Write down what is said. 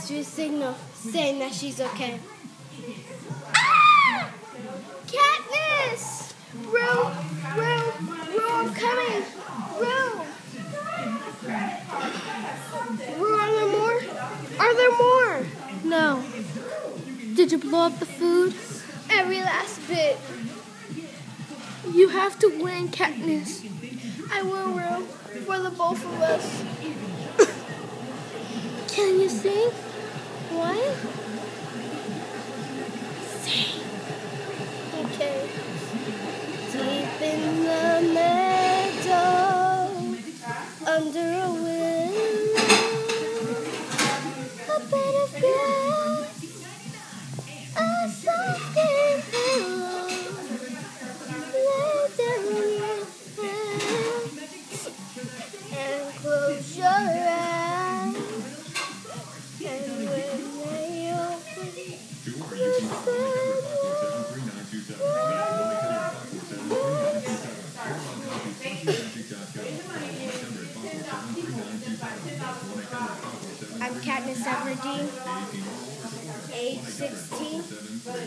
pass you a signal saying that she's okay. Ah! Katniss! Rue, I'm coming! Rue! Rue, are there more? Are there more? No. Did you blow up the food? Every last bit. You have to win, Katniss. I will, Rue, for the both of us. Can you sing? What? Sing. Okay. Deep in the meadow, under a willow, a bed of grass, a soft pillow. Lay down your head and close your eyes. Age 16. I'm